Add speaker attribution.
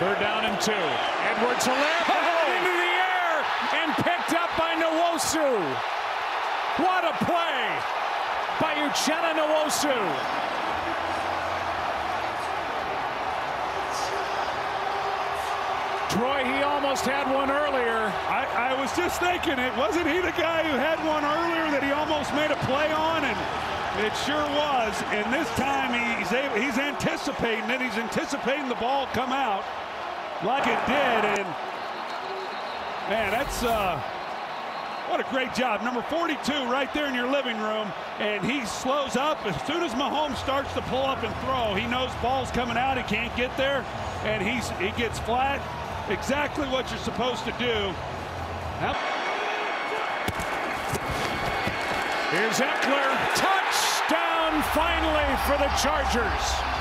Speaker 1: Third down and two. Edwards Helaire oh. into the air and picked up by Nwosu. What a play by Uchenna Nwosu. Troy, he almost had one earlier.
Speaker 2: I, I was just thinking it. Wasn't he the guy who had one earlier that he almost made a play on? And it sure was, and this time he's able, he's anticipating it. He's anticipating the ball come out like it did, and man, that's uh, what a great job. Number 42 right there in your living room, and he slows up as soon as Mahomes starts to pull up and throw. He knows ball's coming out, he can't get there, and he's he gets flat. Exactly what you're supposed to do.
Speaker 1: Here's Ekeler. Touchdown finally for the Chargers.